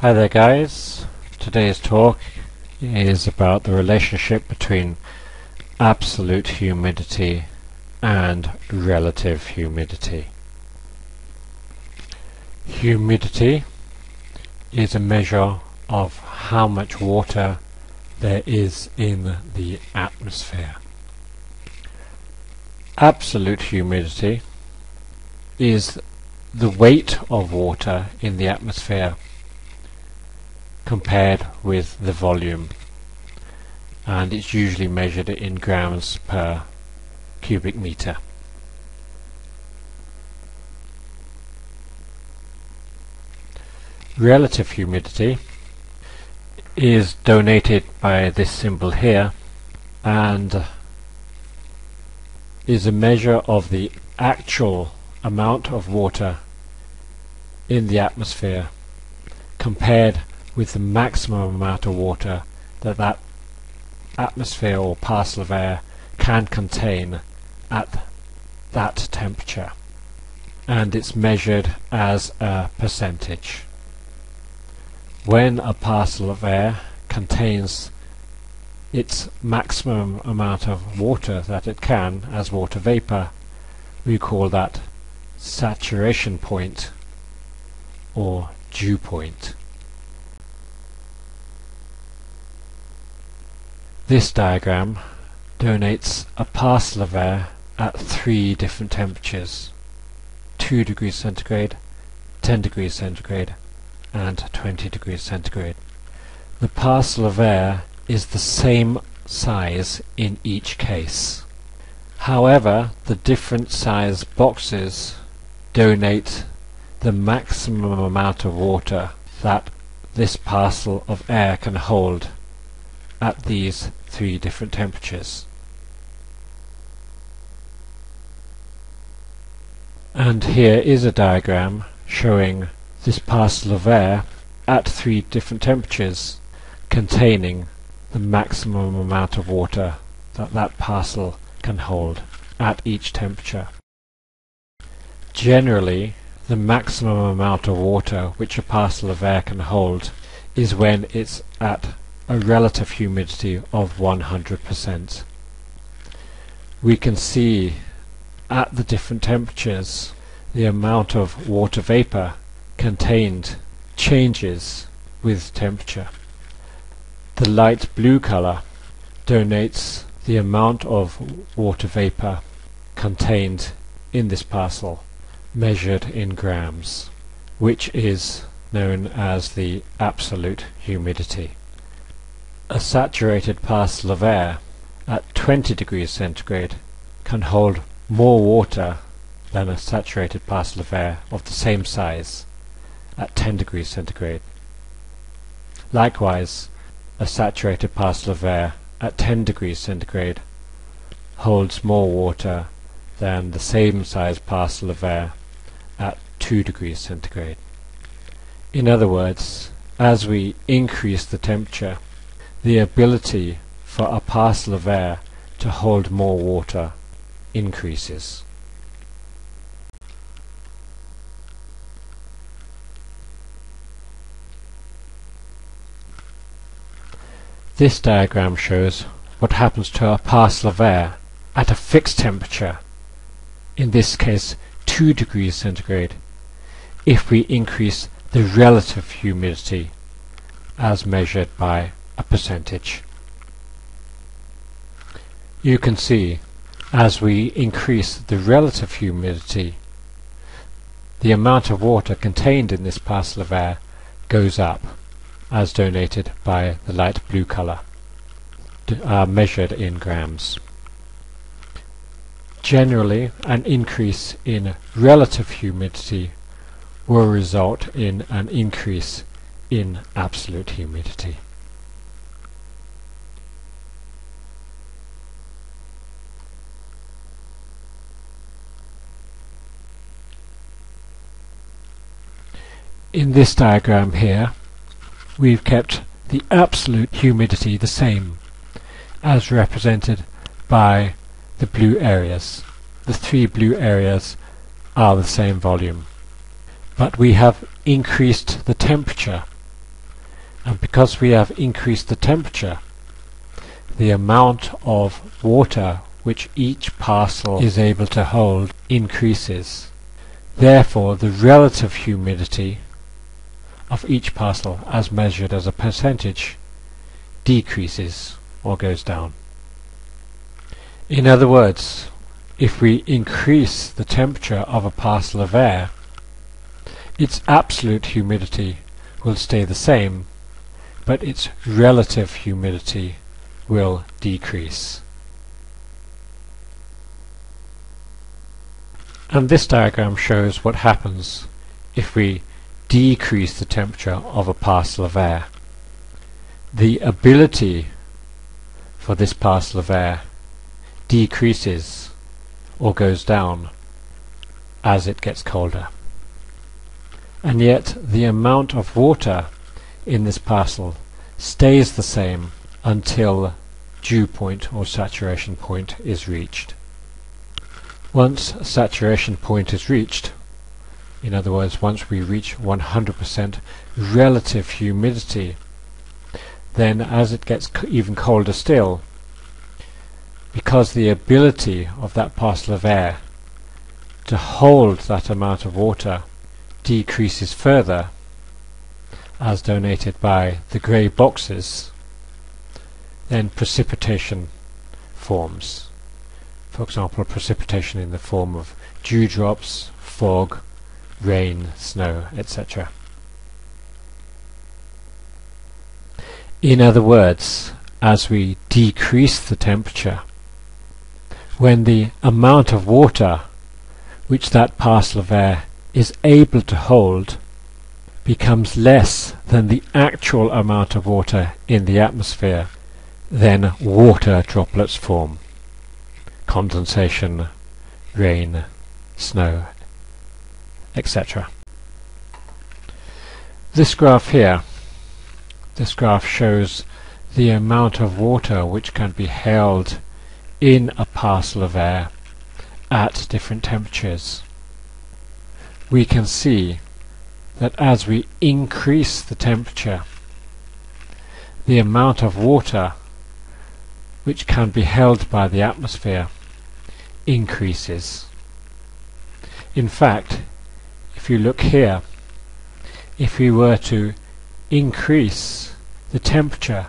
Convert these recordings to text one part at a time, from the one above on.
Hi there guys, today's talk is about the relationship between absolute humidity and relative humidity. Humidity is a measure of how much water there is in the atmosphere. Absolute humidity is the weight of water in the atmosphere compared with the volume and it's usually measured in grams per cubic meter. Relative humidity is donated by this symbol here and is a measure of the actual amount of water in the atmosphere compared with the maximum amount of water that that atmosphere or parcel of air can contain at that temperature and it's measured as a percentage. When a parcel of air contains its maximum amount of water that it can as water vapor we call that saturation point or dew point. This diagram donates a parcel of air at three different temperatures 2 degrees centigrade, 10 degrees centigrade and 20 degrees centigrade. The parcel of air is the same size in each case. However, the different size boxes donate the maximum amount of water that this parcel of air can hold at these three different temperatures. And here is a diagram showing this parcel of air at three different temperatures containing the maximum amount of water that that parcel can hold at each temperature. Generally, the maximum amount of water which a parcel of air can hold is when it's at a relative humidity of 100%. We can see at the different temperatures the amount of water vapor contained changes with temperature. The light blue color donates the amount of water vapor contained in this parcel measured in grams, which is known as the absolute humidity a saturated parcel of air at 20 degrees centigrade can hold more water than a saturated parcel of air of the same size at 10 degrees centigrade. Likewise, a saturated parcel of air at 10 degrees centigrade holds more water than the same size parcel of air at 2 degrees centigrade. In other words, as we increase the temperature the ability for a parcel of air to hold more water increases. This diagram shows what happens to a parcel of air at a fixed temperature, in this case 2 degrees centigrade, if we increase the relative humidity as measured by a percentage. You can see as we increase the relative humidity the amount of water contained in this parcel of air goes up as donated by the light blue color uh, measured in grams. Generally an increase in relative humidity will result in an increase in absolute humidity. In this diagram here we've kept the absolute humidity the same as represented by the blue areas. The three blue areas are the same volume. But we have increased the temperature And because we have increased the temperature, the amount of water which each parcel is able to hold increases. Therefore, the relative humidity of each parcel as measured as a percentage decreases or goes down. In other words, if we increase the temperature of a parcel of air, its absolute humidity will stay the same, but its relative humidity will decrease. And this diagram shows what happens if we decrease the temperature of a parcel of air. The ability for this parcel of air decreases or goes down as it gets colder. And yet the amount of water in this parcel stays the same until dew point or saturation point is reached. Once saturation point is reached, in other words, once we reach 100% relative humidity, then as it gets even colder still, because the ability of that parcel of air to hold that amount of water decreases further, as donated by the grey boxes, then precipitation forms. For example, precipitation in the form of dewdrops, fog, rain, snow, etc. In other words, as we decrease the temperature, when the amount of water which that parcel of air is able to hold becomes less than the actual amount of water in the atmosphere, then water droplets form. Condensation, rain, snow, etc. This graph here, this graph shows the amount of water which can be held in a parcel of air at different temperatures. We can see that as we increase the temperature, the amount of water which can be held by the atmosphere increases. In fact, if you look here, if we were to increase the temperature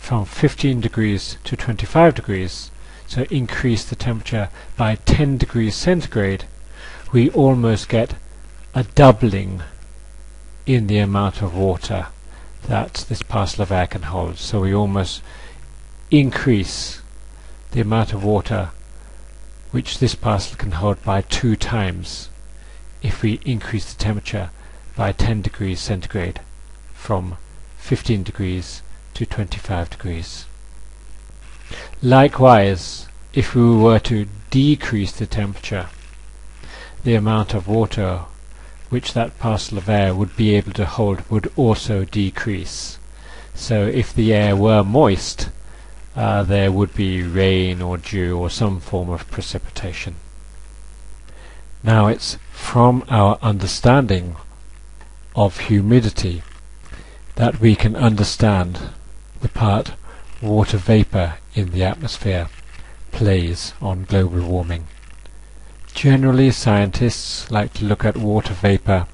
from 15 degrees to 25 degrees, so increase the temperature by 10 degrees centigrade, we almost get a doubling in the amount of water that this parcel of air can hold. So we almost increase the amount of water which this parcel can hold by two times if we increase the temperature by 10 degrees centigrade from 15 degrees to 25 degrees. Likewise, if we were to decrease the temperature, the amount of water which that parcel of air would be able to hold would also decrease. So if the air were moist, uh, there would be rain or dew or some form of precipitation. Now it's from our understanding of humidity that we can understand the part water vapor in the atmosphere plays on global warming. Generally, scientists like to look at water vapor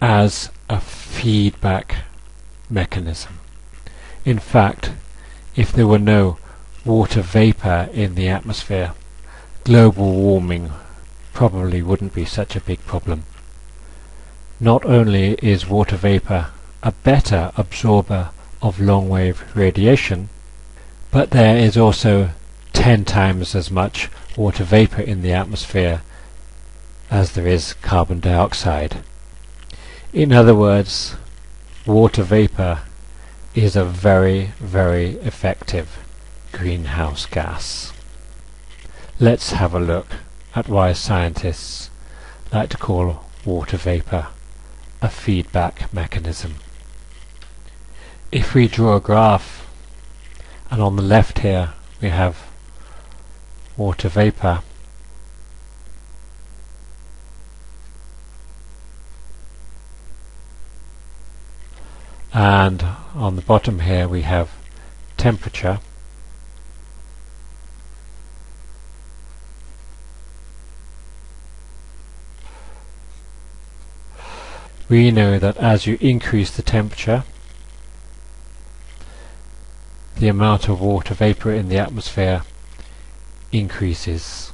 as a feedback mechanism. In fact, if there were no water vapor in the atmosphere, global warming probably wouldn't be such a big problem. Not only is water vapor a better absorber of long-wave radiation, but there is also 10 times as much water vapor in the atmosphere as there is carbon dioxide. In other words, water vapor is a very, very effective greenhouse gas. Let's have a look at why scientists like to call water vapor a feedback mechanism. If we draw a graph and on the left here we have water vapor and on the bottom here we have temperature we know that as you increase the temperature the amount of water vapor in the atmosphere increases.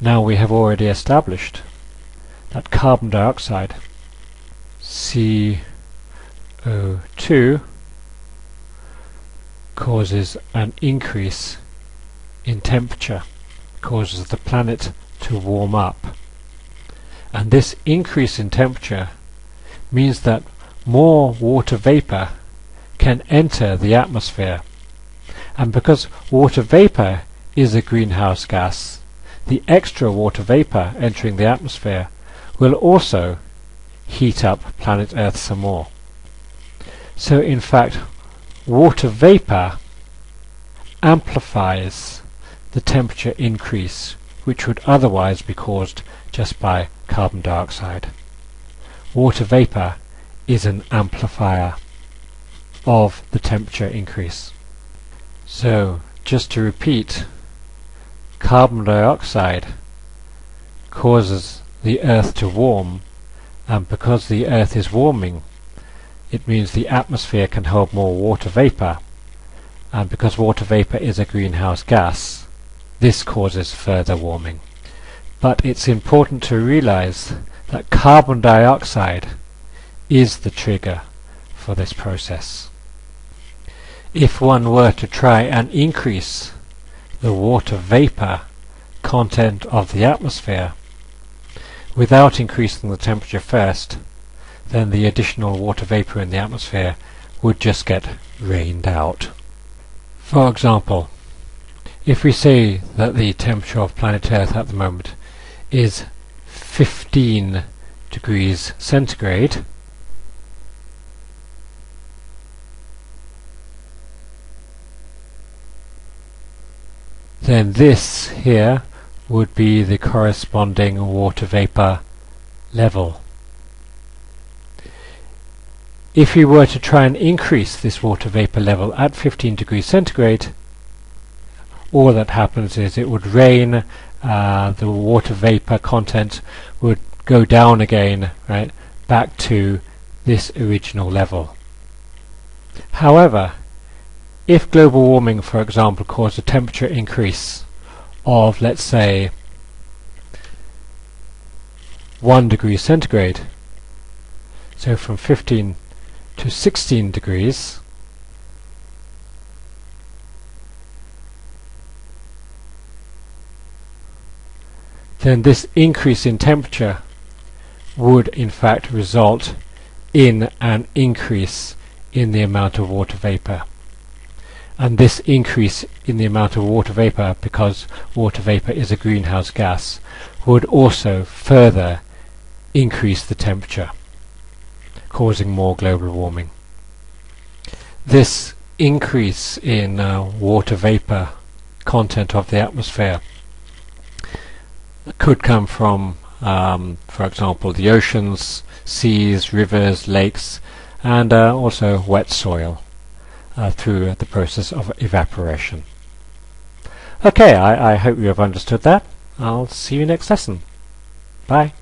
Now we have already established that carbon dioxide CO2 causes an increase in temperature, causes the planet to warm up. And this increase in temperature means that more water vapor can enter the atmosphere. And because water vapor is a greenhouse gas, the extra water vapor entering the atmosphere will also heat up planet Earth some more. So in fact, water vapor amplifies the temperature increase which would otherwise be caused just by carbon dioxide. Water vapor is an amplifier of the temperature increase. So, just to repeat, carbon dioxide causes the earth to warm and because the earth is warming it means the atmosphere can hold more water vapor and because water vapor is a greenhouse gas this causes further warming. But it's important to realize that carbon dioxide is the trigger for this process if one were to try and increase the water vapor content of the atmosphere without increasing the temperature first, then the additional water vapor in the atmosphere would just get rained out. For example, if we say that the temperature of planet Earth at the moment is 15 degrees centigrade, then this here would be the corresponding water vapor level. If we were to try and increase this water vapor level at 15 degrees centigrade, all that happens is it would rain, uh, the water vapor content would go down again, right, back to this original level. However, if global warming, for example, caused a temperature increase of, let's say, 1 degree centigrade, so from 15 to 16 degrees, then this increase in temperature would in fact result in an increase in the amount of water vapor and this increase in the amount of water vapor because water vapor is a greenhouse gas would also further increase the temperature causing more global warming. This increase in uh, water vapor content of the atmosphere could come from um, for example the oceans, seas, rivers, lakes and uh, also wet soil uh, through the process of evaporation. Okay, I, I hope you have understood that. I'll see you next lesson. Bye.